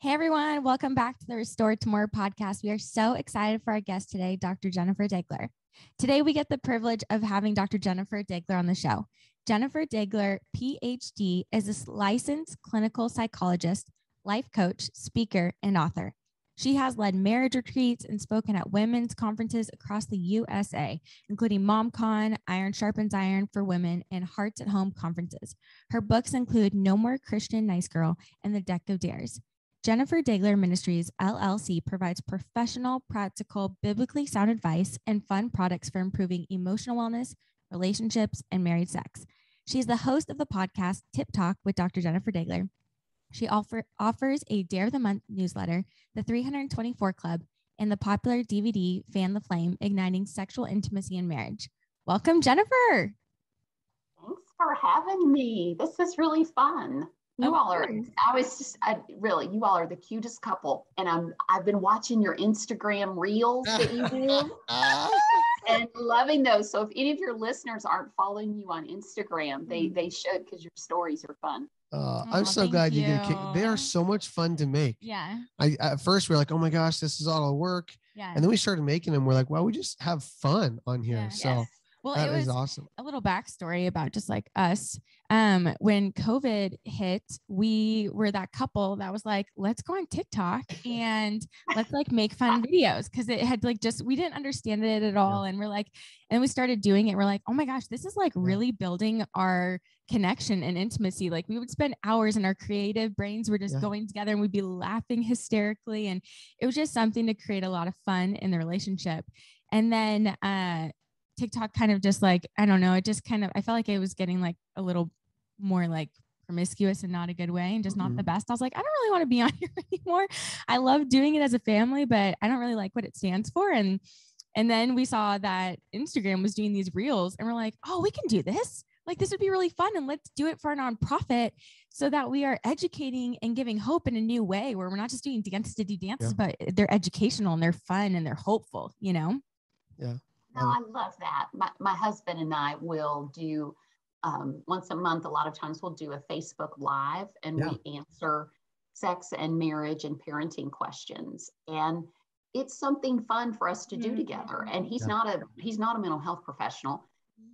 Hey everyone, welcome back to the Restored 2 More podcast. We are so excited for our guest today, Dr. Jennifer Degler. Today we get the privilege of having Dr. Jennifer Degler on the show. Jennifer Degler, PhD, is a licensed clinical psychologist, life coach, speaker, and author. She has led marriage retreats and spoken at women's conferences across the USA, including MomCon, Iron Sharpens Iron for Women, and Hearts at Home conferences. Her books include No More Christian Nice Girl and The Deck of Dares. Jennifer Degler Ministries LLC provides professional, practical, biblically sound advice and fun products for improving emotional wellness, relationships, and married sex. She is the host of the podcast Tip Talk with Dr. Jennifer Degler. She offer, offers a Dare of the Month newsletter, the 324 Club, and the popular DVD Fan the Flame, Igniting Sexual Intimacy in Marriage. Welcome, Jennifer. Thanks for having me. This is really fun. You all are. I was just I, really. You all are the cutest couple, and I'm. I've been watching your Instagram reels that you do, and loving those. So if any of your listeners aren't following you on Instagram, they mm. they should because your stories are fun. Uh, I'm so glad you. you get a kick. They are so much fun to make. Yeah. I at first we are like, oh my gosh, this is all work. Yeah. And then we started making them. We're like, well, we just have fun on here. Yeah. So. Yes. Well, that it was awesome. A little backstory about just like us. Um, when COVID hit, we were that couple that was like, let's go on TikTok and let's like make fun videos because it had like just we didn't understand it at all. Yeah. And we're like, and we started doing it. We're like, oh my gosh, this is like really building our connection and intimacy. Like we would spend hours and our creative brains were just yeah. going together and we'd be laughing hysterically. And it was just something to create a lot of fun in the relationship. And then uh TikTok kind of just like, I don't know, it just kind of, I felt like it was getting like a little more like promiscuous and not a good way and just not mm-hmm. the best. I was like, I don't really want to be on here anymore. I love doing it as a family, but I don't really like what it stands for. And and then we saw that Instagram was doing these reels and we're like, oh, we can do this. Like this would be really fun and let's do it for a nonprofit so that we are educating and giving hope in a new way where we're not just doing dances to do dances, yeah. but they're educational and they're fun and they're hopeful, you know? Yeah. No, I love that. My, my husband and I will do um, once a month, a lot of times we'll do a Facebook Live and yeah. we answer sex and marriage and parenting questions. And it's something fun for us to do mm-hmm. together. And he's yeah. not a he's not a mental health professional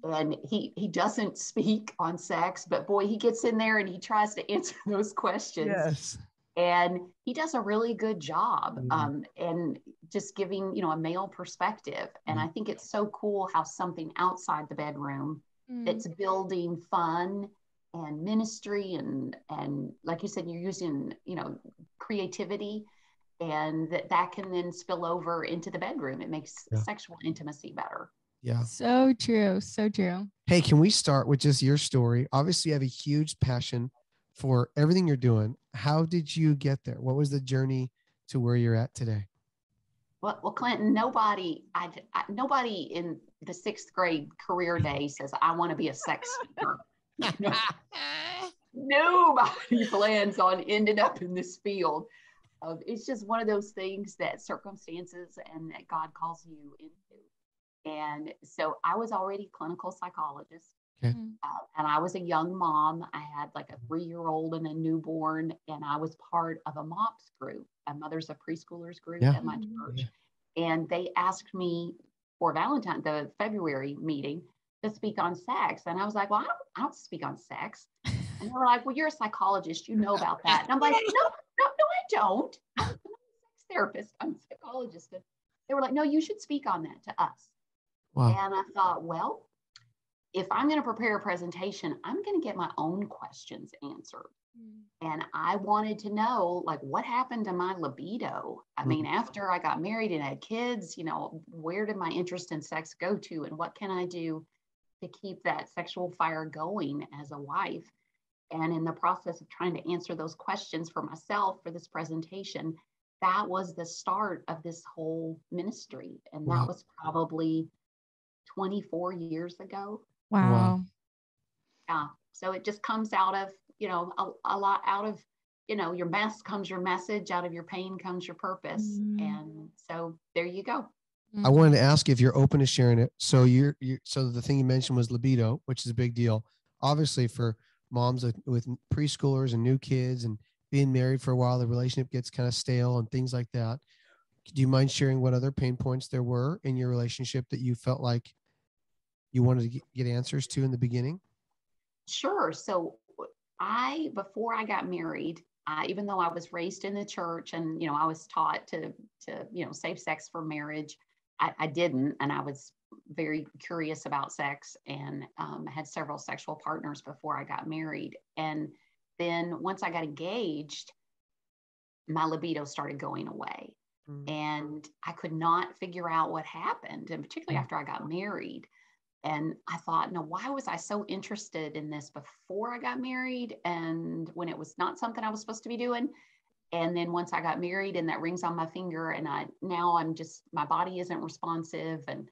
and he he doesn't speak on sex, but boy, he gets in there and he tries to answer those questions. Yes and he does a really good job mm-hmm. um, and just giving you know a male perspective and mm-hmm. i think it's so cool how something outside the bedroom mm-hmm. that's building fun and ministry and and like you said you're using you know creativity and that that can then spill over into the bedroom it makes yeah. sexual intimacy better yeah so true so true hey can we start with just your story obviously you have a huge passion for everything you're doing. How did you get there? What was the journey to where you're at today? Well, well Clinton, nobody, I, I nobody in the sixth grade career day says I want to be a sex speaker. nobody plans on ending up in this field. Of, it's just one of those things that circumstances and that God calls you into. And so I was already clinical psychologist. Okay. Mm-hmm. Uh, and I was a young mom. I had like a three year old and a newborn, and I was part of a MOPS group, a Mothers of Preschoolers group yeah. at my church. Yeah. And they asked me for Valentine, the February meeting, to speak on sex. And I was like, well, I don't, I don't speak on sex. And they were like, well, you're a psychologist. You know about that. And I'm like, no, no, no, I don't. I'm not a sex therapist. I'm a psychologist. And they were like, no, you should speak on that to us. Wow. And I thought, well, if I'm going to prepare a presentation, I'm going to get my own questions answered. Mm. And I wanted to know, like, what happened to my libido? I mm. mean, after I got married and had kids, you know, where did my interest in sex go to? And what can I do to keep that sexual fire going as a wife? And in the process of trying to answer those questions for myself for this presentation, that was the start of this whole ministry. And that was probably 24 years ago. Wow. Yeah. So it just comes out of, you know, a, a, lot out of, you know, your mess comes your message, out of your pain comes your purpose. Mm-hmm. And so there you go. I wanted to ask if you're open to sharing it. So you're, you're so the thing you mentioned was libido, which is a big deal. Obviously for moms with preschoolers and new kids and being married for a while, the relationship gets kind of stale and things like that. Do you mind sharing what other pain points there were in your relationship that you felt like you wanted to get answers to in the beginning? Sure. So I, before I got married, uh, even though I was raised in the church and you know I was taught to to you know save sex for marriage, I, I didn't, and I was very curious about sex and um, had several sexual partners before I got married. And then once I got engaged, my libido started going away. Mm-hmm. And I could not figure out what happened, and particularly mm. after I got married. And I thought, no, why was I so interested in this before I got married? And when it was not something I was supposed to be doing. And then once I got married and that rings on my finger, and I now I'm just, my body isn't responsive. And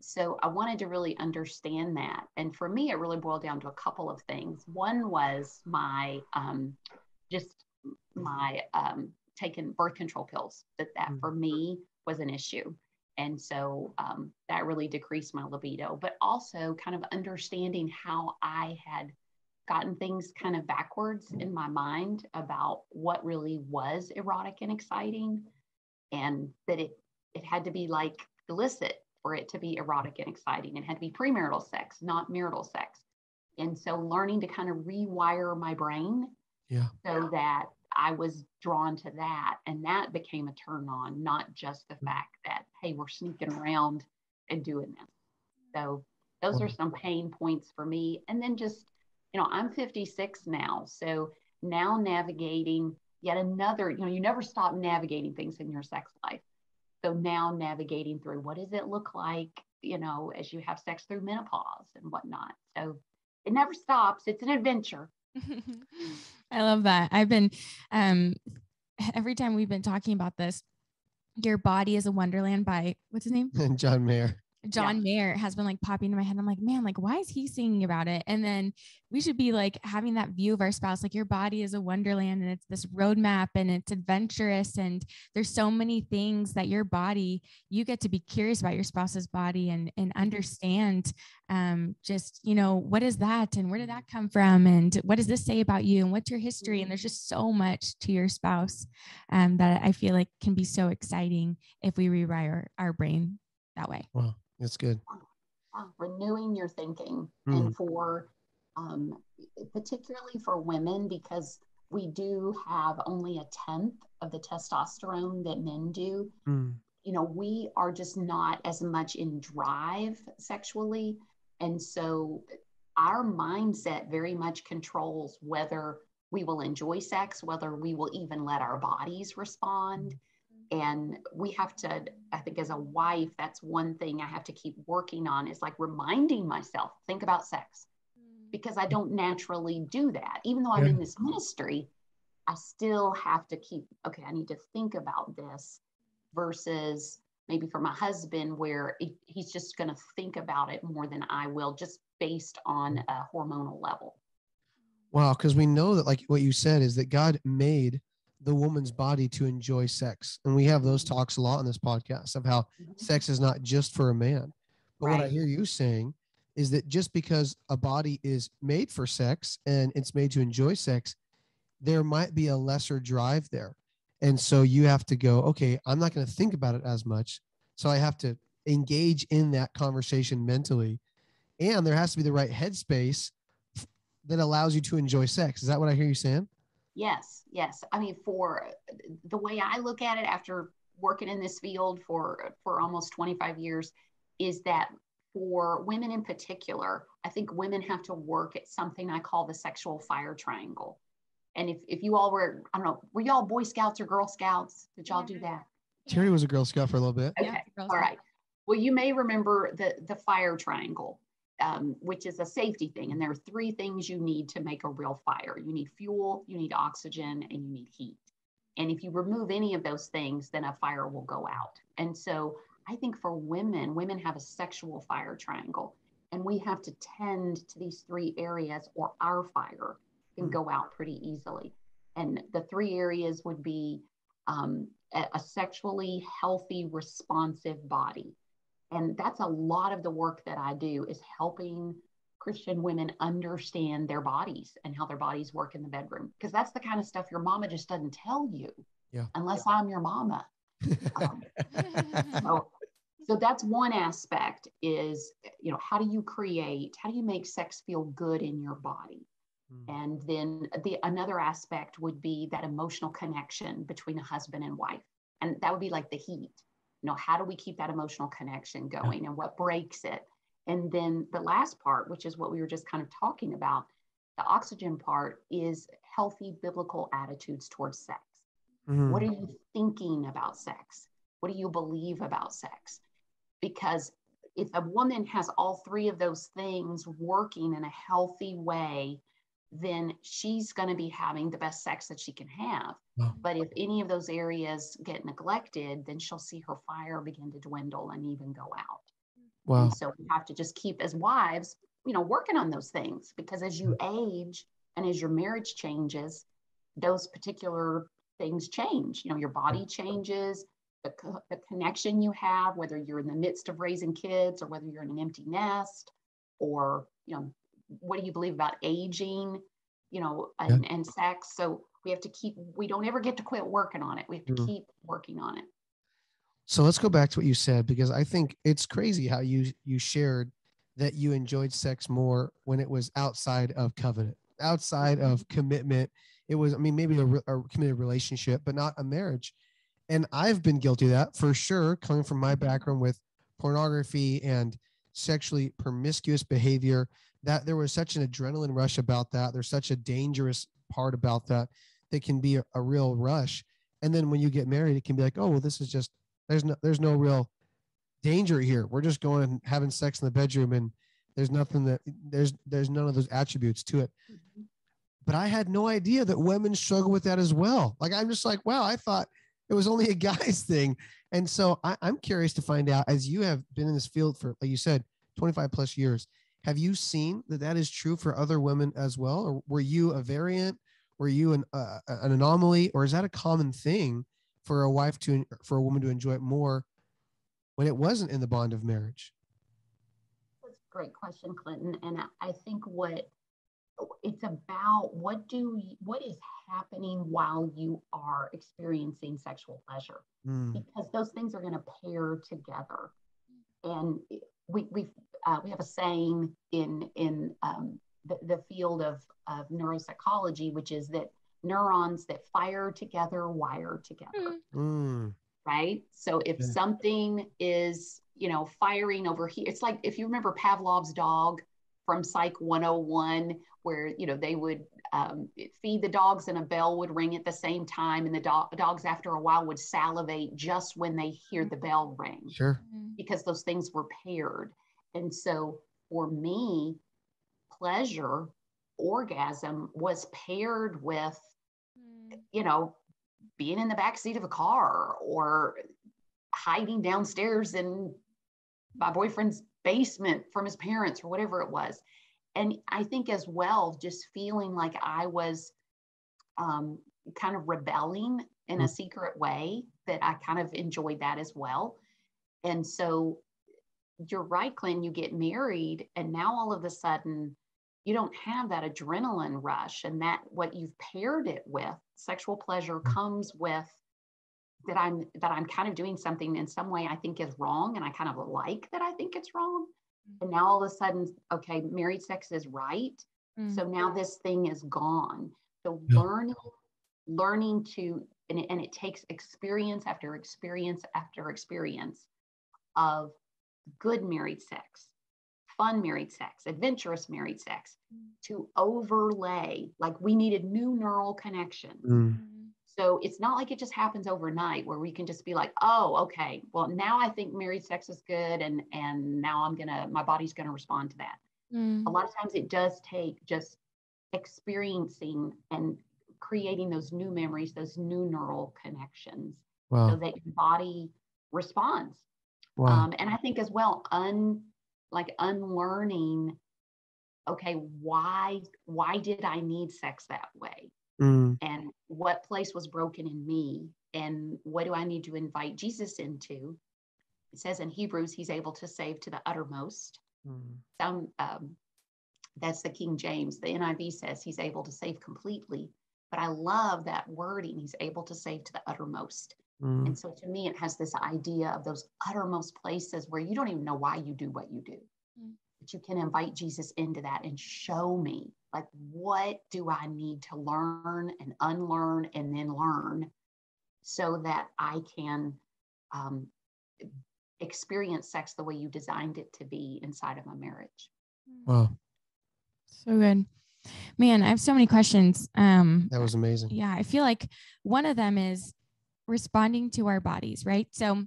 so I wanted to really understand that. And for me, it really boiled down to a couple of things. One was my, um, just my um, taking birth control pills, that that mm. for me was an issue and so um, that really decreased my libido but also kind of understanding how i had gotten things kind of backwards in my mind about what really was erotic and exciting and that it it had to be like illicit for it to be erotic and exciting. It had to be premarital sex not marital sex. And so learning to kind of rewire my brain yeah. so that I was drawn to that. And that became a turn on, not just the mm-hmm. fact that, hey, we're sneaking around and doing this. So those are some pain points for me. And then just, you know, I'm 56 now. So now navigating yet another, you know, you never stop navigating things in your sex life. So now navigating through what does it look like, you know, as you have sex through menopause and whatnot. So it never stops. It's an adventure. I love that. I've been um every time we've been talking about this, your body is a wonderland by what's his name? John Mayer. John yeah. Mayer has been like popping in my head. I'm like, man, like, why is he singing about it? And then we should be like having that view of our spouse, like your body is a wonderland and it's this roadmap and it's adventurous. And there's so many things that your body, you get to be curious about your spouse's body and, and understand um, just, you know, what is that? And where did that come from? And what does this say about you? And what's your history? And there's just so much to your spouse um, that I feel like can be so exciting if we rewire our, our brain that way. Wow. That's good. Renewing your thinking mm. and for um, particularly for women because we do have only a tenth of the testosterone that men do. Mm. You know, we are just not as much in drive sexually. And so our mindset very much controls whether we will enjoy sex, whether we will even let our bodies respond and we have to i think as a wife that's one thing i have to keep working on is like reminding myself think about sex mm. because i don't naturally do that even though i'm yeah. in this ministry i still have to keep okay i need to think about this versus maybe for my husband where it, he's just going to think about it more than i will just based on a hormonal level wow because we know that like what you said is that god made the woman's body to enjoy sex. And we have those talks a lot on this podcast of how mm-hmm. sex is not just for a man. But right. what I hear you saying is that just because a body is made for sex and it's made to enjoy sex, there might be a lesser drive there. And so you have to go, okay, I'm not going to think about it as much. So I have to engage in that conversation mentally. And there has to be the right headspace that allows you to enjoy sex. Is that what I hear you saying? Yes, yes. I mean, for the way I look at it after working in this field for for almost 25 years is that for women in particular, I think women have to work at something I call the sexual fire triangle. And if, if you all were, I don't know, were y'all Boy Scouts or Girl Scouts? Did y'all do that? Terry was a Girl Scout for a little bit. Okay. Yeah, all right. Well, you may remember the the fire triangle um, which is a safety thing. And there are three things you need to make a real fire you need fuel, you need oxygen, and you need heat. And if you remove any of those things, then a fire will go out. And so I think for women, women have a sexual fire triangle, and we have to tend to these three areas, or our fire can hmm. go out pretty easily. And the three areas would be um, a, a sexually healthy, responsive body and that's a lot of the work that I do is helping Christian women understand their bodies and how their bodies work in the bedroom because that's the kind of stuff your mama just doesn't tell you. Yeah. Unless I'm your mama. Um, so, so that's one aspect is you know how do you create how do you make sex feel good in your body Mm. and then the another aspect would be that emotional connection between a husband and wife and that would be like the heat you know how do we keep that emotional connection going and what breaks it? And then the last part which is what we were just kind of talking about the oxygen part is healthy biblical attitudes towards sex. Mhm. what are you thinking about sex? What do you believe about sex? Because if a woman has all three of those things working in a healthy way then she's going to be having the best sex that she can have Wow. but if any of those areas get neglected then she'll see her fire begin to dwindle and even go out Wow. and so we have to just keep as wives, you know, working on those things because as you mm-hmm. age and as your marriage changes, those particular things change. You know, your body changes, the, co- the connection you have, whether you're in the midst of raising kids or whether you're in an empty nest, or, you know, what do you believe about aging, you know, and, and sex. So we have to keep, we don't ever get to quit working on it. We have to Mhm. keep working on it. So let's go back to what you said because I think it's crazy how you you shared that you enjoyed sex more when it was outside of covenant, outside of commitment. It was, I mean, maybe a, a committed relationship, but not a marriage. And I've been guilty of that for sure, coming from my background with pornography and sexually promiscuous behavior. That there was such an adrenaline rush about that. There's such a dangerous part about that that can be a, a real rush. And then when you get married, it can be like, oh, well, this is just there's no there's no real danger here. We're just going and having sex in the bedroom and there's nothing that there's there's none of those attributes to it. Mm-hmm. But I had no idea that women struggle with that as well. Like I'm just like, wow, I thought it was only a guy's thing. And so I, I'm curious to find out as you have been in this field for, like you said, 25 plus years, have you seen that that is true for other women as well? Or were you a variant? Were you an, uh, an anomaly? Or is that a common thing for a wife to, for a woman to enjoy it more when it wasn't in the bond of marriage? That's a great question, Clinton. And I- think what it's about what do you, what is happening while you are experiencing sexual pleasure Mm, because those things are going to pair together. And we we uh, we have a saying in in um, the, the field of, of neuropsychology, which is that neurons that fire together wire together mm, right? So if Yeah. something is, you know, firing over here, it's like if you remember Pavlov's dog from Psych 101, where, you know, they would um, feed the dogs and a bell would ring at the same time, and the do- dogs, after a while, would salivate just when they hear the bell ring sure. because those things were paired. And so for me, pleasure, orgasm was paired with you know, being in the back seat of a car or hiding downstairs in my boyfriend's basement from his parents or whatever it was. And I think as well, just feeling like I was um, kind of rebelling in a secret way, that I kind of enjoyed that as well. And so you're right, Clint, you get married, and now all of a sudden, you don't have that adrenaline rush and that what you've paired it with sexual pleasure comes with that i'm that i'm kind of doing something in some way i think is wrong and i kind of like that i think it's wrong. And now all of a sudden okay married sex is right. Mm. so now this thing is gone. So Yeah. learning learning to and it, and it takes experience after experience after experience of good married sex fun married sex adventurous married sex to overlay like we needed new neural connections Mm, so it's not like it just happens overnight where we can just be like oh okay well now i think married sex is good and and now i'm gonna my body's gonna respond to that Mm. a lot of times it does take just experiencing and creating those new memories, those new neural connections so that your body responds. Wow. Um, and I think as well, un like unlearning, okay, why why did I need sex that way? Mm, And what place was broken in me? And what do I need to invite Jesus into? It says in Hebrews, he's able to save to the uttermost mm, some um, That's the King James. The NIV says he's able to save completely. But I love that wording. He's able to save to the uttermost. Mm. And so to me, it has this idea of those uttermost places where you don't even know why you do what you do. Mm. But you can invite Jesus into that and show me, like, what do I need to learn and unlearn and then learn so that I can um, experience sex the way you designed it to be inside of a marriage. Wow, So good. Man, I have so many questions. Um, that was amazing. yeah, I feel like one of them is responding to our bodies, right? So,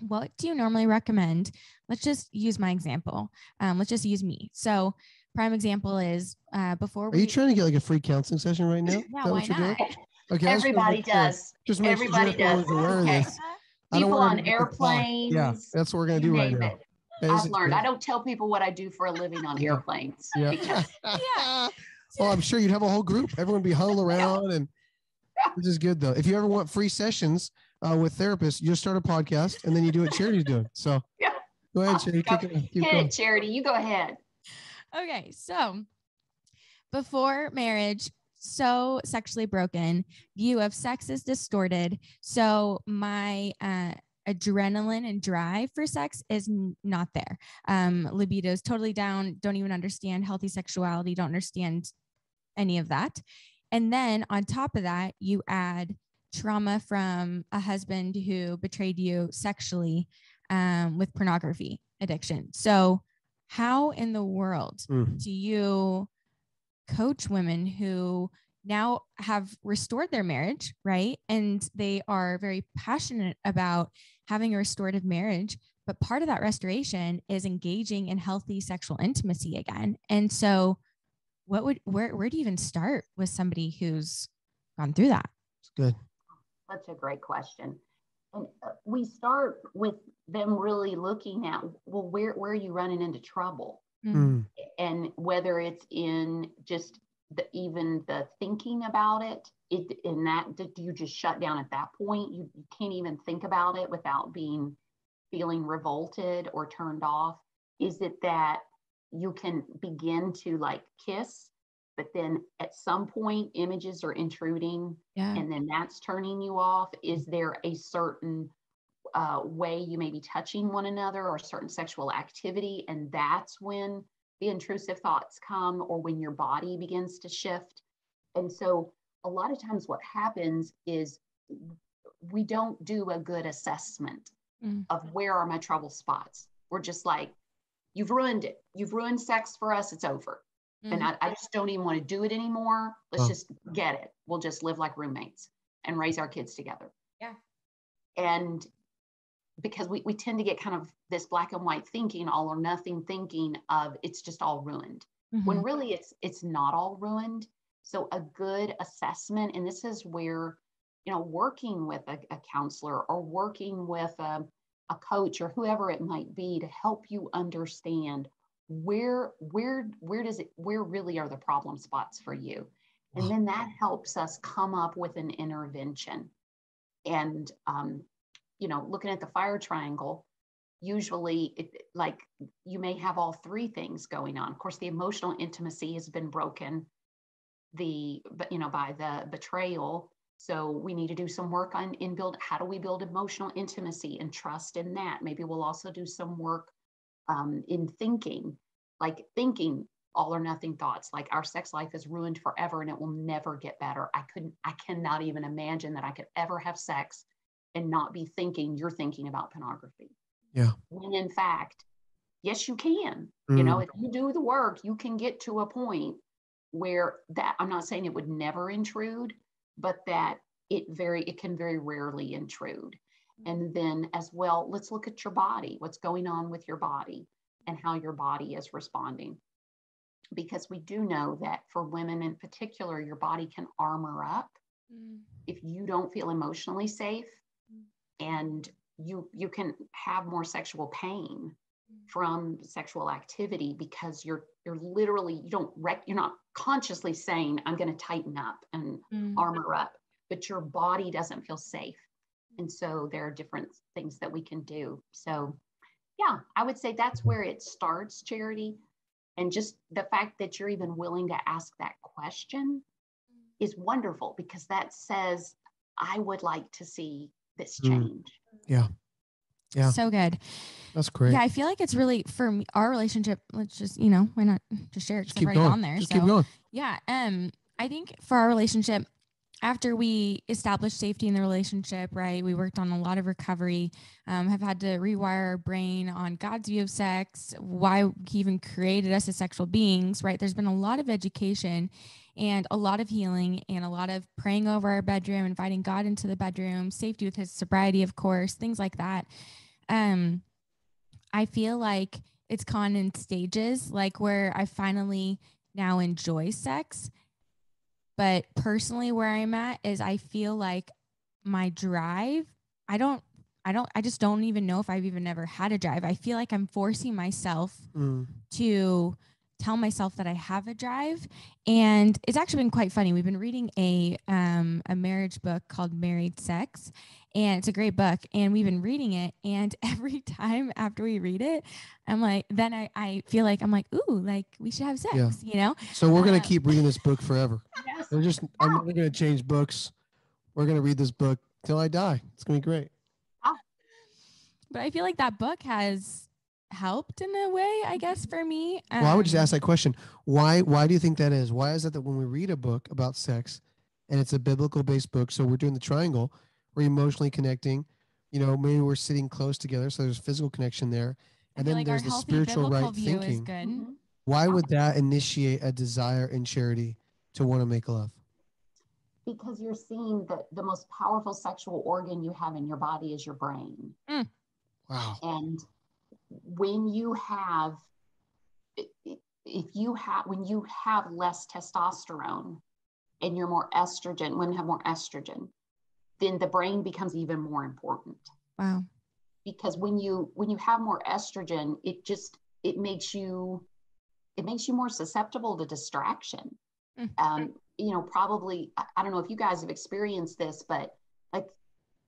what do you normally recommend? Let's just use my example. Um, let's just use me. So, prime example is uh, before Are we. you trying to get like a free counseling session right now? Yeah, that why what you're not? doing? Okay, I just Everybody does. Just make Everybody Jennifer was does. aware of Okay. this. People on her to get the thought. airplanes. Yeah, that's what we're gonna do right name now. it. I've learned. great. I don't tell people what I do for a living on Yeah. airplanes. Yeah. because- Yeah. well, I'm sure you'd have a whole group. Everyone would be huddled around, and this is good though. If you ever want free sessions uh, with therapists, you just start a podcast and then you do what Charity's doing. So Yeah. go ahead, Charity. go- Keep, it- keep Hit it, Charity. You go ahead. Okay, so before marriage, so sexually broken, view of sex is distorted. So my uh, adrenaline and drive for sex is n- not there. Um, libido is totally down. Don't even understand healthy sexuality. Don't understand any of that. And then on top of that, you add trauma from a husband who betrayed you sexually um, with pornography addiction. So, how in the world Mm. do you coach women who now have restored their marriage, right? And they are very passionate about having a restorative marriage. But part of that restoration is engaging in healthy sexual intimacy again. And so, what would where where do you even start with somebody who's gone through that? It's good. That's a great question. And uh, we start with them really looking at, well, where, where are you running into trouble? Mm. and whether it's in just the even the thinking about it it in that do you just shut down at that point you, you can't even think about it without being feeling revolted or turned off is it that you can begin to like kiss but then at some point images are intruding Yeah. and then that's turning you off is there a certain uh, way you may be touching one another or certain sexual activity and that's when the intrusive thoughts come or when your body begins to shift and so a lot of times what happens is we don't do a good assessment Mm. of where are my trouble spots we're just like you've ruined it you've ruined sex for us it's over and I, I just don't even want to do it anymore. Let's Oh. just get it. We'll just live like roommates and raise our kids together. Yeah. And because we, we tend to get kind of this black and white thinking, all or nothing thinking of it's just all ruined. Mhm. When really it's it's not all ruined. So a good assessment, and this is where, you know, working with a, a counselor or working with a, a coach or whoever it might be to help you understand where where where does it where really are the problem spots for you? And then that helps us come up with an intervention. And um, you know looking at the fire triangle usually it, like you may have all three things going on. Of course the emotional intimacy has been broken the but you know by the betrayal so we need to do some work on in build how do we build emotional intimacy and trust in that maybe we'll also do some work um, in thinking, like thinking all or nothing thoughts, like our sex life is ruined forever and it will never get better. I couldn't, I cannot even imagine that I could ever have sex and not be thinking you're thinking about pornography. Yeah. When in fact, yes, you can. You know, Mm. if you do the work, you can get to a point where that I'm not saying it would never intrude, but that it very, it can very rarely intrude. And then as well, let's look at your body, what's going on with your body and how your body is responding. Because we do know that for women in particular, your body can armor up Mm. if you don't feel emotionally safe and you you can have more sexual pain from sexual activity because you're you're literally you don't rec- you're not consciously saying i'm going to tighten up and Mm. armor up, but your body doesn't feel safe. And so there are different things that we can do. So, yeah, I would say that's where it starts, charity. And just the fact that you're even willing to ask that question is wonderful because that says, I would like to see this Mm. change. Yeah. Yeah. So good. That's great. Yeah, I feel like it's really for me, our relationship. Let's just, you know, why not just share it? Just keep I've going. gone there. Just so keep going. yeah. Um, I think for our relationship, after we established safety in the relationship, right, we worked on a lot of recovery, um, have had to rewire our brain on God's view of sex, why He even created us as sexual beings, right? There's been a lot of education and a lot of healing and a lot of praying over our bedroom, inviting God into the bedroom, safety with His sobriety, of course, things like that. Um, I feel like it's gone in stages, like where I finally now enjoy sex. But personally, where I'm at is I feel like my drive, I don't, I don't, I just don't even know if I've even ever had a drive. I feel like I'm forcing myself Mm. to tell myself that I have a drive. And it's actually been quite funny. We've been reading a um a marriage book called Married Sex. And it's a great book. And we've been reading it. And every time after we read it, I'm like, then I, I feel like I'm like, ooh, like we should have sex, Yeah. you know? So we're gonna Uh, keep reading this book forever. Yes. We're just I'm never gonna change books. We're gonna read this book till I die. It's gonna be great. But I feel like that book has helped in a way, I guess, for me. Well, I would just Um, ask that question. Why why do you think that is? Why is it that when we read a book about sex and it's a biblical based book, so we're doing the triangle, we're emotionally connecting, you know, maybe we're sitting close together, so there's physical connection there. And then like there's the spiritual right thinking. good. Mhm. Why would that initiate a desire in charity to want to make love? Because you're seeing that the most powerful sexual organ you have in your body is your brain. Wow. And when you have, if you have, when you have less testosterone and you're more estrogen, women have more estrogen, then the brain becomes even more important. Wow. Because when you when you have more estrogen, it just it makes you it makes you more susceptible to distraction. Mm. Um, you know, probably I, I don't know if you guys have experienced this, but like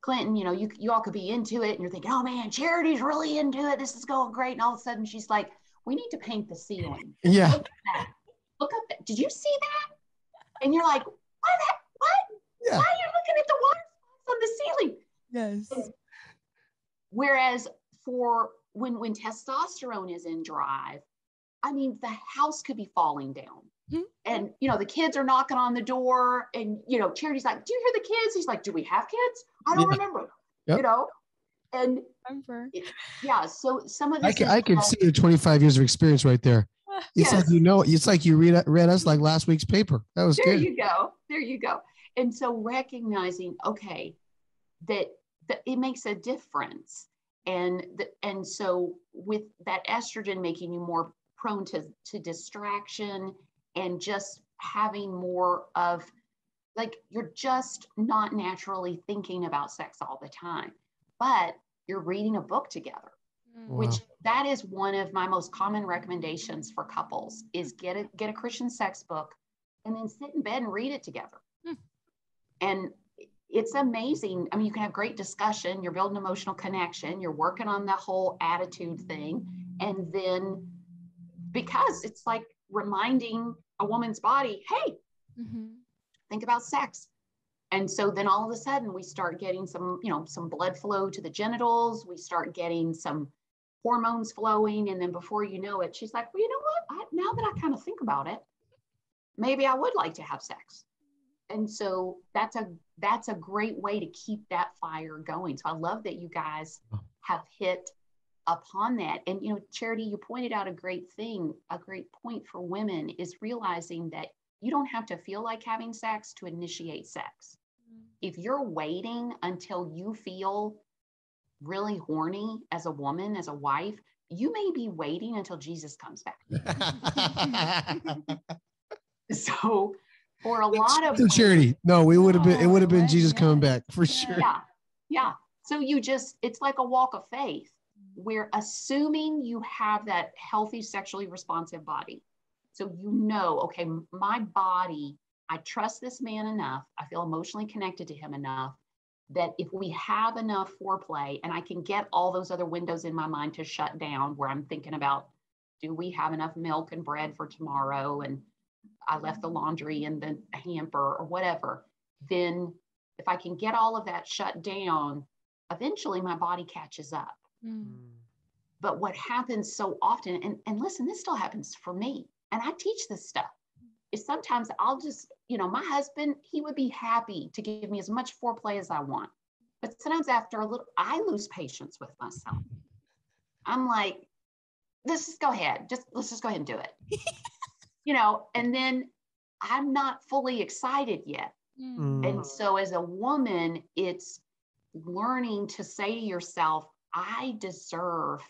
Clinton, you know, you you all could be into it and you're thinking, oh man, Charity's really into it. This is going great. And all of a sudden she's like, we need to paint the ceiling. Yeah. Look at that. Look up. Did you see that? And you're like, what? the- What? Yeah. Why are you looking at the water spots on the ceiling? Yes. Whereas for when when testosterone is in drive, I mean the house could be falling down. Mhm. And you know, the kids are knocking on the door, and you know, Charity's like, Do you hear the kids? He's like, Do we have kids? I don't Yeah. remember. Yep. You know, and Remember. yeah, so some of I this can I can about- see your 25 years of experience right there. It's like you know, it's like you read read us like last week's paper. That was there good. you go there you go and so recognizing okay that, that it makes a difference and the, and so with that estrogen making you more prone to to distraction and just having more of like you're just not naturally thinking about sex all the time but you're reading a book together Wow. which that is one of my most common recommendations for couples is get a get a christian sex book and then sit in bed and read it together Hmm. and it's amazing i mean you can have great discussion you're building emotional connection you're working on the whole attitude thing and then because it's like reminding a woman's body hey Mhm. think about sex. And so then all of a sudden we start getting some you know some blood flow to the genitals. We start getting some hormones flowing. And then before you know it she's like well you know what? I, now that i kind of think about it maybe i would like to have sex. And so that's a that's a great way to keep that fire going. So i love that you guys have hit upon that and you know charity you pointed out a great thing a great point for women is realizing that you don't have to feel like having sex to initiate sex if you're waiting until you feel really horny as a woman as a wife you may be waiting until jesus comes back so for a lot of charity. No, we would have been. It would have been No, Jesus coming back for sure. yeah yeah so you just it's like a walk of faith we're assuming you have that healthy sexually responsive body so you know okay my body i trust this man enough i feel emotionally connected to him enough that if we have enough foreplay and i can get all those other windows in my mind to shut down where i'm thinking about do we have enough milk and bread for tomorrow? And I left the laundry in the hamper or whatever. Then, if I can get all of that shut down, eventually my body catches up. Mm. But what happens so often, and, and listen, this still happens for me, and I teach this stuff, is sometimes I'll just, you know, my husband, he would be happy to give me as much foreplay as I want. But sometimes after a little, I lose patience with myself. I'm like, let's just go ahead. Just let's just go ahead and do it. you know, and then I'm not fully excited yet. Mm. And so as a woman, it's learning to say to yourself, I deserve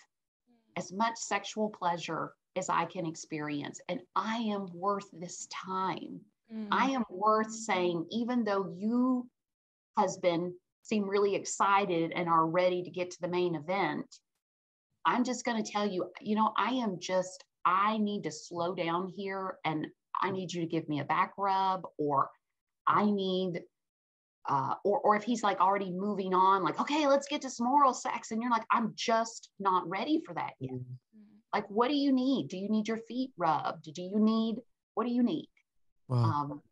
as much sexual pleasure as I can experience. And I am worth this time. Mm. I am worth saying, even though you, husband, seem really excited and are ready to get to the main event, I'm just going to tell you, you know, I am just, I need to slow down here and I need you to give me a back rub or I need, uh, or, or if he's like already moving on, like, okay, let's get to some oral sex. And you're like, I'm just not ready for that yet. Like, what do you need? Do you need your feet rubbed? Do you need, what do you need? Wow. um,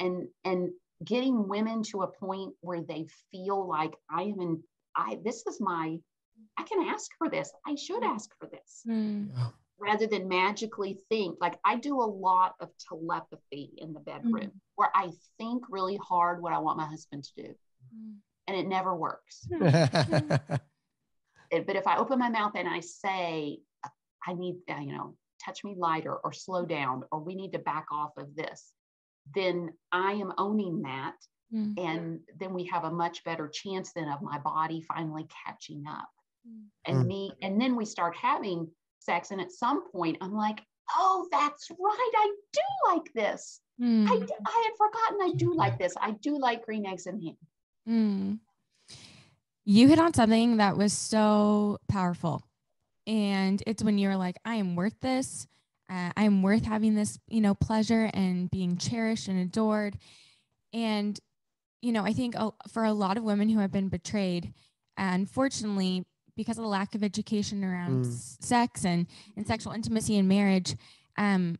and and getting women to a point where they feel like I am in I this is my I can ask for this I should ask for this Mm. Yeah. Rather than magically think like I do a lot of telepathy in the bedroom where I think really hard what I want my husband to do Mm. and it never works It- but if I open my mouth and I say I need uh, you know touch me lighter or slow down or we need to back off of this then I am owning that Mm. and then we have a much better chance then of my body finally catching up Mm. and Mm. me and then we start having sex and at some point i'm like oh that's right i do like this I, Mm. d- I had forgotten i do like this i do like green eggs and ham Mm. You hit on something that was so powerful. And it's when you're like, I am worth this. Uh, I'm worth having this, you know, pleasure and being cherished and adored. And, you know, I think for a lot of women who have been betrayed, unfortunately, because of the lack of education around Mm. sex and, and sexual intimacy in marriage, um,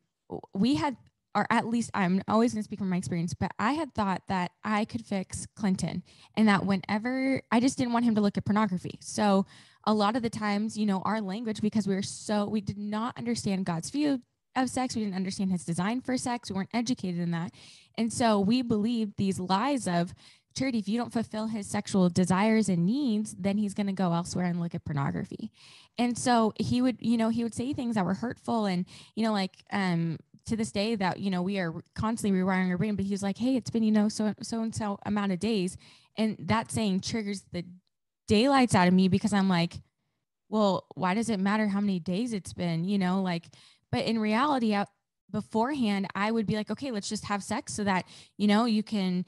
we had, or at least I'm always going to speak from my experience, but I had thought that I could fix Clinton and that whenever I just didn't want him to look at pornography. So a lot of the times, you know, our language, because we were so, we did not understand God's view of sex, we didn't understand his design for sex, we weren't educated in that. And so we believed these lies of, Charity, if you don't fulfill his sexual desires and needs, then he's going to go elsewhere and look at pornography. And so he would, you know, he would say things that were hurtful and, you know, like, um, to this day that, you know, we are constantly rewiring our brain, but he was like, Hey, it's been, you know, so, so and so amount of days. And that saying triggers the daylights out of me because I'm like, well, why does it matter how many days it's been, you know, like, but in reality, out beforehand, I would be like, okay, let's just have sex so that, you know, you can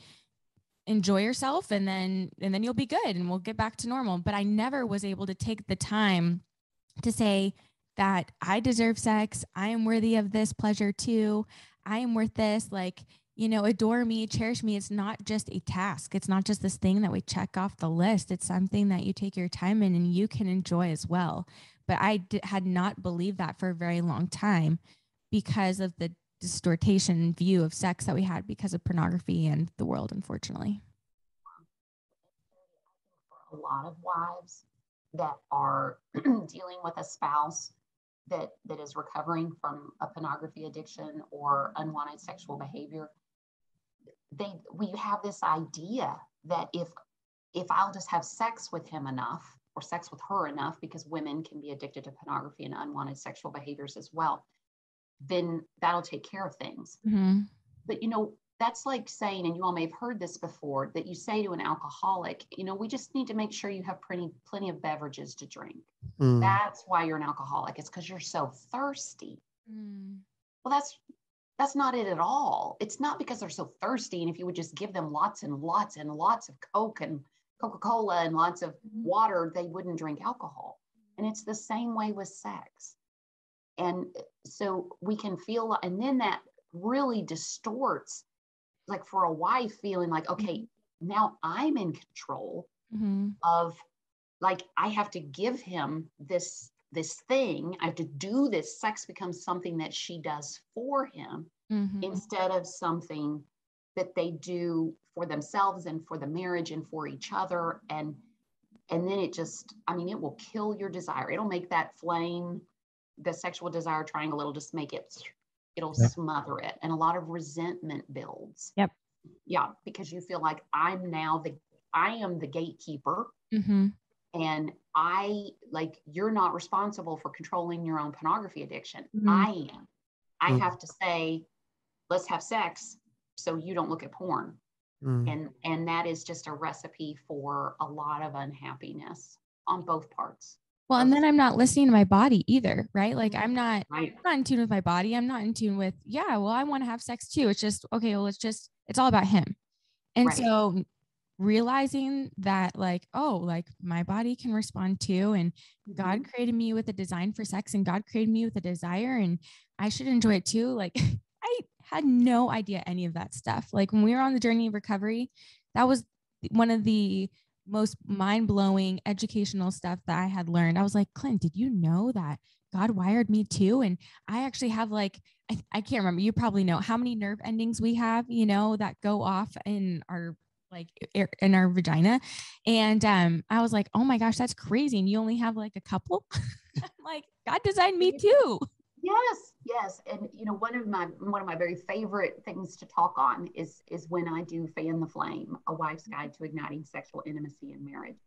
enjoy yourself and then and then you'll be good and we'll get back to normal. But i never was able to take the time to say that i deserve sex. I am worthy of this pleasure too. I am worth this. Like you know adore me cherish me. It's not just a task. It's not just this thing that we check off the list. It's something that you take your time in and you can enjoy as well. But i d- had not believed that for a very long time because of the distortation view of sex that we had because of pornography and the world unfortunately. For a lot of wives that are dealing with a spouse that that is recovering from a pornography addiction or unwanted sexual behavior they we have this idea that if if I'll just have sex with him enough or sex with her enough because women can be addicted to pornography and unwanted sexual behaviors as well then that'll take care of things. Mm-hmm. but you know that's like saying and you all may have heard this before that you say to an alcoholic you know we just need to make sure you have plenty plenty of beverages to drink. Mm. that's why you're an alcoholic. It's because you're so thirsty. Well that's that's not it at all. It's not because they're so thirsty and if you would just give them lots and lots and lots of coke and coca-cola and lots of water they wouldn't drink alcohol. And it's the same way with sex. And so we can feel and then that really distorts like for a wife feeling like okay now i'm in control Mm-hmm. of like I have to give him this this thing. I have to do this. Sex becomes something that she does for him Mhm. instead of something that they do for themselves and for the marriage and for each other and and then it just i mean it will kill your desire it'll make that flame the sexual desire triangle it'll just make it it'll Yeah. smother it and a lot of resentment builds Yep. yeah because you feel like i'm now the i am the gatekeeper Mhm. and I like you're not responsible for controlling your own pornography addiction. Mhm. I am. I Mm. have to say, let's have sex so you don't look at porn. Mm. And and that is just a recipe for a lot of unhappiness on both parts. Well, and then I'm not listening to my body either, right? Like I'm not Right. I'm not in tune with my body. I'm not in tune with, yeah, well, I want to have sex too. It's just, okay, well, it's just, it's all about him. And Right. so realizing that, like, oh, like my body can respond too. And God Mhm. created me with a design for sex and God created me with a desire and I should enjoy it too. Like I had no idea any of that stuff. Like when we were on the journey of recovery, that was one of the most mind-blowing educational stuff that I had learned. I was like, Clint, did you know that God wired me too? And I actually have like I, I can't remember. You probably know how many nerve endings we have, you know, that go off in our like in our vagina. And um, I was like, oh my gosh, that's crazy. And you only have like a couple. Like, God designed me too. Yes, yes. And you know, one of my one of my very favorite things to talk on is is when I do fan the flame, a wife's guide to igniting sexual intimacy in marriage,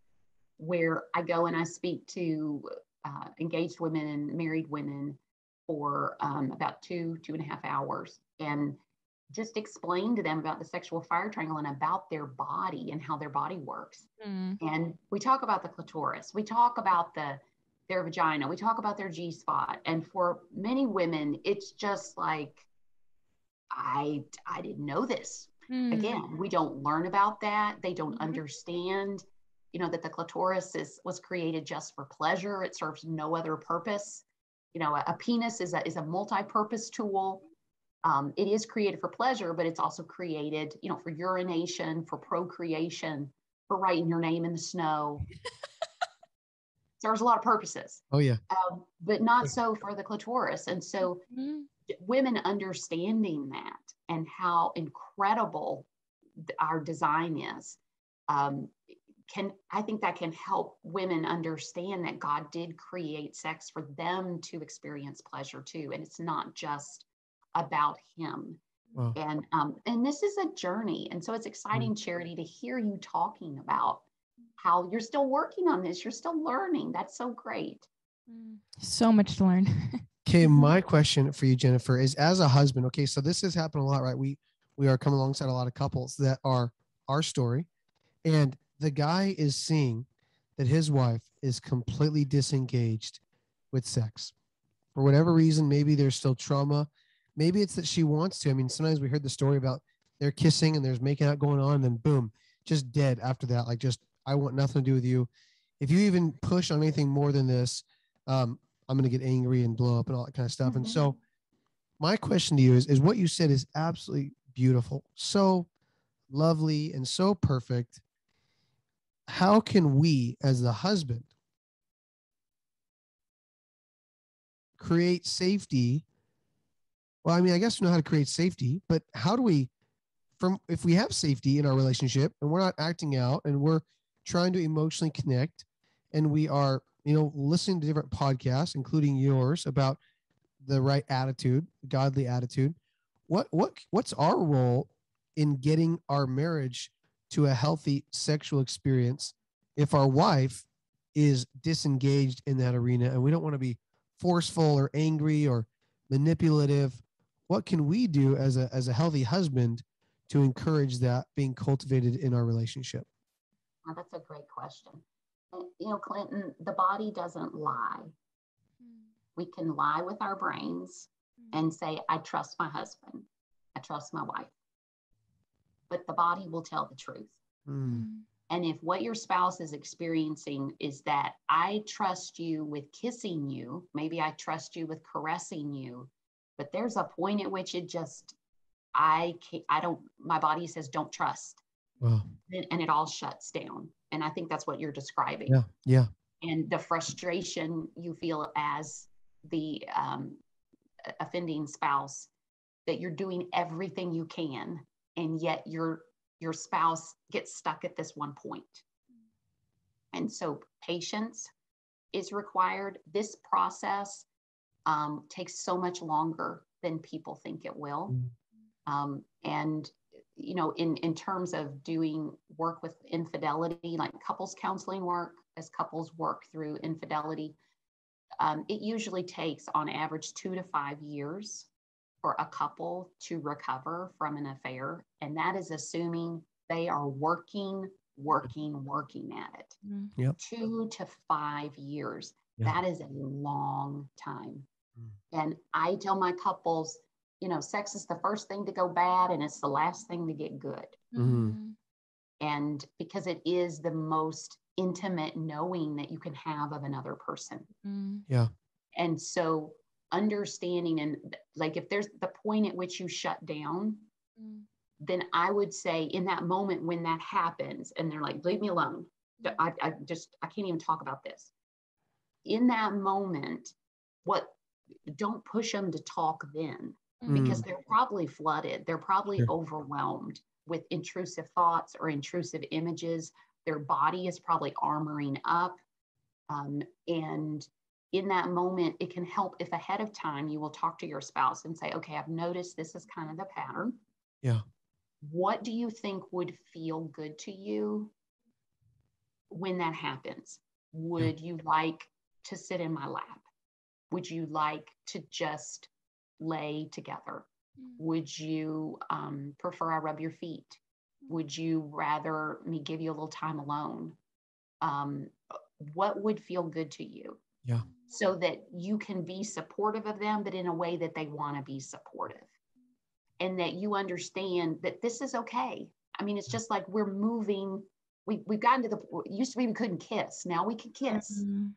where I go and I speak to uh, engaged women and married women for um, about two two and a half hours and just explain to them about the sexual fire triangle and about their body and how their body works. Mm, and we talk about the clitoris. We talk about the their vagina. We talk about their g spot. And for many women it's just like i i didn't know this. Mm, again we don't learn about that. They don't Mhm. understand you know that the clitoris is was created just for pleasure. It serves no other purpose. You know a, a penis is a is a multi-purpose tool. Um, it is created for pleasure but it's also created you know for urination for procreation for writing your name in the snow serves a lot of purposes. Oh yeah. um, but not so for the clitoris. And so mm, women understanding that and how incredible th- our design is um, can i think that can help women understand that god did create sex for them to experience pleasure too. And it's not just about him. Wow. and um, and this is a journey. And so it's exciting charity to hear you talking about how you're still working on this you're still learning that's so great mm. So much to learn. Okay, my question for you, Jennifer, is as a husband. Okay, so this has happened a lot, right? We we are coming alongside a lot of couples that are our story, and the guy is seeing that his wife is completely disengaged with sex for whatever reason. Maybe there's still trauma. Maybe it's that she wants to. I mean, sometimes we heard the story about they're kissing and there's making out going on, and then boom, just dead after that. Like, just I want nothing to do with you. If you even push on anything more than this, um, I'm going to get angry and blow up and all that kind of stuff. And Mhm. so, my question to you is: is what you said is absolutely beautiful, so lovely, and so perfect. How can we, as the husband, create safety? Well, I mean, I guess we know how to create safety, but how do we, from if we have safety in our relationship and we're not acting out and we're trying to emotionally connect and we are, you know, listening to different podcasts, including yours, about the right attitude, godly attitude. What what what's our role in getting our marriage to a healthy sexual experience if our wife is disengaged in that arena and we don't want to be forceful or angry or manipulative what can we do as a as a healthy husband to encourage that being cultivated in our relationship Now, that's a great question. You know, Clinton, the body doesn't lie. Hmm. We can lie with our brains hmm. and say, I trust my husband, I trust my wife. But the body will tell the truth. Mm, And if what your spouse is experiencing is that I trust you with kissing you, maybe I trust you with caressing you, but there's a point at which it just, I can't, I don't, my body says, don't trust. Wow And and it all shuts down. And I think that's what you're describing. yeah yeah and the frustration you feel as the um, offending spouse that you're doing everything you can and yet your your spouse gets stuck at this one point. point and so patience is required this process um, takes so much longer than people think it will um, and you know in in terms of doing work with infidelity like couples counseling work as couples work through infidelity um, it usually takes on average two to five years for a couple to recover from an affair. And that is assuming they are working, working, working at it. Mm-hmm. Yep. Two to five years. Yeah. That is a long time. Mm. And I tell my couples, you know, sex is the first thing to go bad and it's the last thing to get good. Mhm. And because it is the most intimate knowing that you can have of another person. Mm-hmm. And so understanding and like if there's the point at which you shut down, Mm-hmm. then I would say in that moment when that happens and they're like, leave me alone. I, I just, I can't even talk about this. In that moment, what, don't push them to talk then because they're probably flooded. They're probably Sure. overwhelmed with intrusive thoughts or intrusive images. Their body is probably armoring up. Um, and in that moment, it can help if ahead of time you will talk to your spouse and say, okay, I've noticed this is kind of the pattern. Yeah. What do you think would feel good to you when that happens? Would you like to sit in my lap? Would you like to just lay together? Would you um, prefer I rub your feet? Would you rather me give you a little time alone? Um, what would feel good to you? Yeah. So that you can be supportive of them, but in a way that they want to be supportive. And that you understand that this is okay. I mean, it's just like we're moving. We, we've gotten to the, it used to be we couldn't kiss. Now we can kiss. Mm-hmm.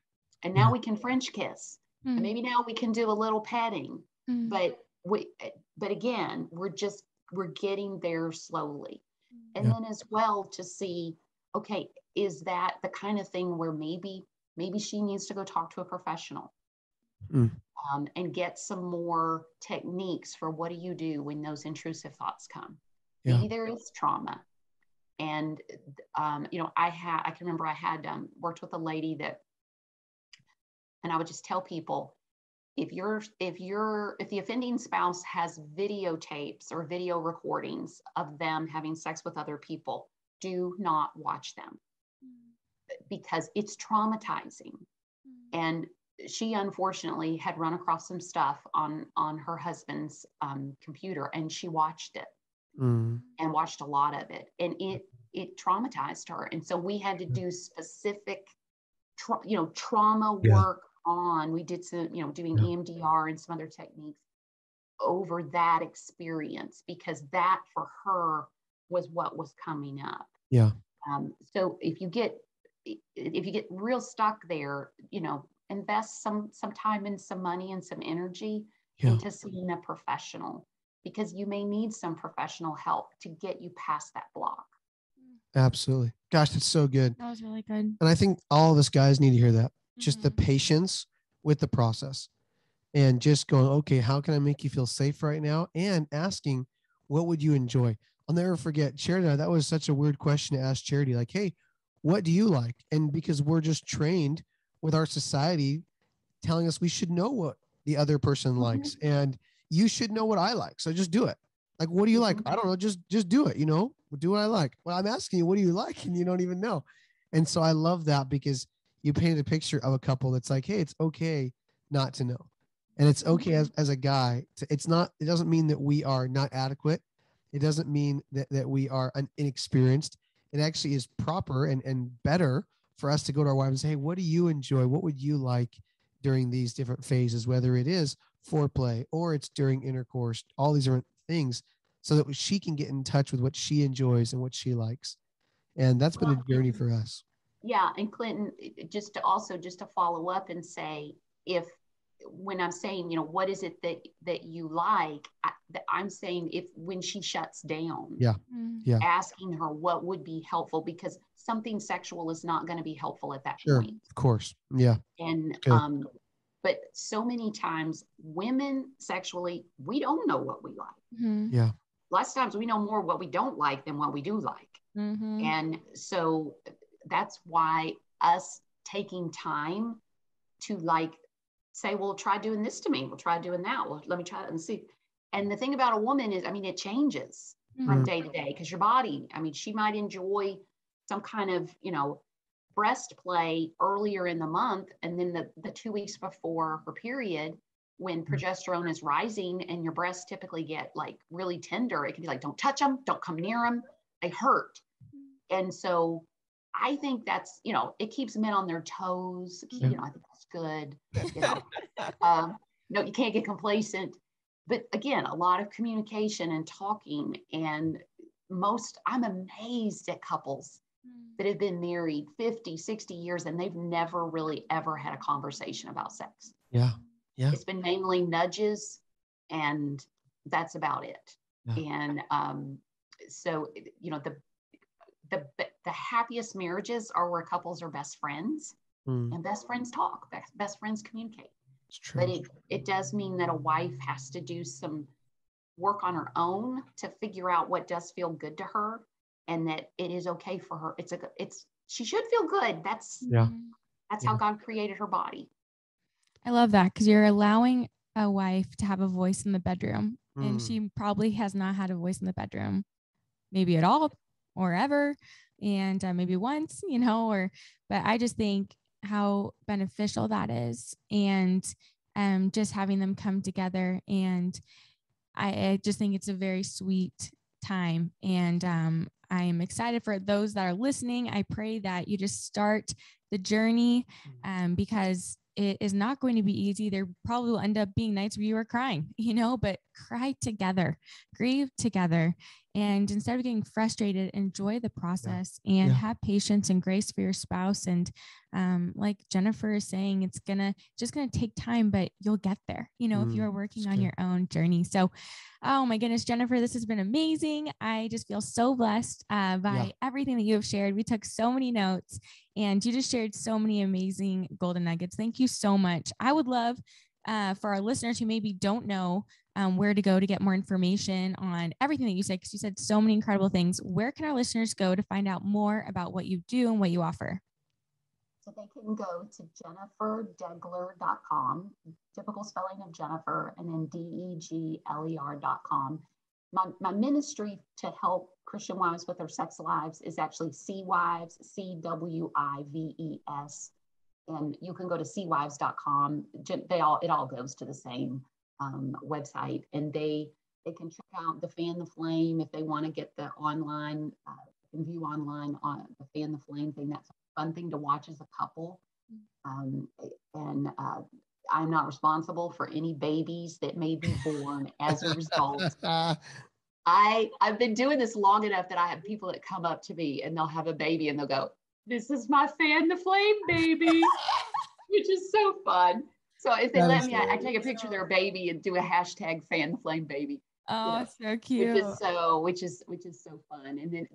And now we can French kiss. And Mm. maybe now we can do a little petting Mm. but we but again we're just we're getting there slowly and Yeah. then as well to see okay is that the kind of thing where maybe maybe she needs to go talk to a professional Mm. um, and get some more techniques for what do you do when those intrusive thoughts come Yeah. maybe there is trauma and um, you know i had i can remember i had um, worked with a lady that and i would just tell people if you're if you're if the offending spouse has videotapes or video recordings of them having sex with other people do not watch them. Because it's traumatizing. And she unfortunately had run across some stuff on on her husband's um, computer and she watched it. Mm. and watched a lot of it. And it it traumatized her. And so we had to do specific tra- you know trauma Yeah. work on we did some you know doing Yeah. emdr and some other techniques over that experience because that for her was what was coming up Yeah. um, so if you get if you get real stuck there you know invest some some time and some money and some energy Yeah. into seeing a professional because you may need some professional help to get you past that block. Absolutely. Gosh, that's so good. That was really good. And I think all of us guys need to hear that. Just the Mhm. patience with the process and just going, okay, how can I make you feel safe right now? And asking, what would you enjoy? I'll never forget Charity. That was such a weird question to ask Charity, like, hey, what do you like? And because we're just trained with our society telling us we should know what the other person Mhm. likes and you should know what I like. So just do it. Like, what do you like? Mhm. I don't know. Just just do it. You know, do what I like. Well, I'm asking you, what do you like? And you don't even know. And so I love that because you painted a picture of a couple that's like, hey, it's okay not to know. And it's okay mm-hmm. as, as a guy. To, it's not, it doesn't mean that we are not adequate. It doesn't mean that, that we are un, inexperienced. It actually is proper and, and better for us to go to our wives and say, hey, what do you enjoy? What would you like during these different phases, whether it is foreplay or it's during intercourse, all these different things, so that she can get in touch with what she enjoys and what she likes. And that's been a journey for us. Yeah, and Clinton, just to also just to follow up and say, if when I'm saying, you know, what is it that that you like, I, that I'm saying if when she shuts down, Yeah. Mm. Yeah. asking her what would be helpful because something sexual is not going to be helpful at that Sure. point. Of course. Yeah. And Good. um, but so many times women sexually, we don't know what we like. Mhm. Lots of times we know more what we don't like than what we do like. Mhm. And so that's why us taking time to like say, well, try doing this to me. We'll try doing that. Well, let me try it and see. And the thing about a woman is, I mean, it changes from Mhm. day to day because your body, I mean, she might enjoy some kind of, you know, breast play earlier in the month. And then the, the two weeks before her period, when progesterone is rising and your breasts typically get like really tender, it can be like, don't touch them, don't come near them, they hurt. And so I think that's, you know, it keeps men on their toes. Yeah. You know, I think that's good. You know, um, no, you can't get complacent. But again, a lot of communication and talking. And most, I'm amazed at couples that have been married 50, 60 years and they've never really ever had a conversation about sex. Yeah. Yeah. It's been mainly nudges and that's about it. Yeah. And um, so, you know, the, the, the happiest marriages are where couples are best friends Mm, and best friends talk, best, best friends communicate it's true. but it, it does mean that a wife has to do some work on her own to figure out what does feel good to her and that it is okay for her it's a it's she should feel good that's Yeah. that's Yeah. how god created her body I love that because you're allowing a wife to have a voice in the bedroom, and Mm. she probably has not had a voice in the bedroom, maybe at all or ever, and uh, maybe once, you know. Or, but I just think how beneficial that is, and um, just having them come together, and I, I just think it's a very sweet time, and um, I am excited for those that are listening. I pray that you just start the journey um, because it is not going to be easy. There probably will end up being nights where you are crying, you know, but cry together, grieve together. And instead of getting frustrated, enjoy the process and Yeah. have patience and grace for your spouse. And um, like Jennifer is saying, it's gonna just gonna take time, but you'll get there, you know, if Mm, you are working on good. your own journey. So, oh my goodness, Jennifer, this has been amazing. I just feel so blessed uh, by Yeah. everything that you have shared. We took so many notes and you just shared so many amazing golden nuggets. Thank you so much. I would love uh, for our listeners who maybe don't know um, where to go to get more information on everything that you said, because you said so many incredible things. Where can our listeners go to find out more about what you do and what you offer? so they can go to jenniferdegler.com typical spelling of jennifer and then d-e-g-l-e-r.com my, my ministry to help christian wives with their sex lives is actually c wives c-w-i-v-e-s and you can go to cwives.com. They all it all goes to the same um, website, and they they can check out the Fan the Flame if they want to get the online uh, can view online on the Fan the Flame thing. That's a fun thing to watch as a couple, um, and uh, I'm not responsible for any babies that may be born as a result. I I've been doing this long enough that I have people that come up to me and they'll have a baby and they'll go, "This is my fan the flame baby," which is so fun. So if they That let me, I, I take a picture of their baby and do a hashtag fan the flame baby, Oh, Yeah. so cute. which is so which is which is so fun. And then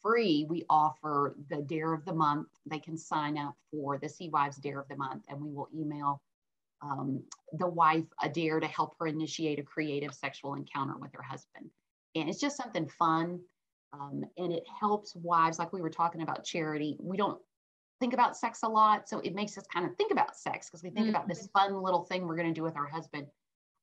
free, we offer the Dare of the Month. They can sign up for the C Wives Dare of the Month, and we will email um, the wife a dare to help her initiate a creative sexual encounter with her husband. And it's just something fun. Um, and it helps wives, like we were talking about charity. We don't think about sex a lot. So it makes us kind of think about sex because we think about this fun little thing we're going to do with our husband.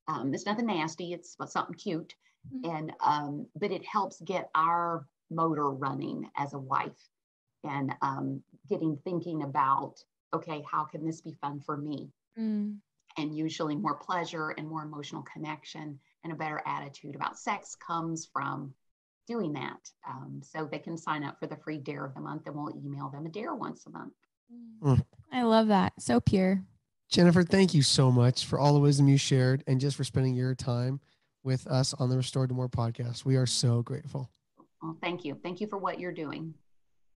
Um, it's nothing nasty, it's something cute. Mhm. And, um, but it helps get our motor running as a wife and um, getting thinking about, okay, how can this be fun for me? Mm. and usually more pleasure and more emotional connection and a better attitude about sex comes from doing that. Um, so they can sign up for the free dare of the month and we'll email them a dare once a month. Mm. I love that. So pure. Jennifer, thank you so much for all the wisdom you shared and just for spending your time with us on the Restored 2 More podcast. We are so grateful. Well, thank you. Thank you for what you're doing.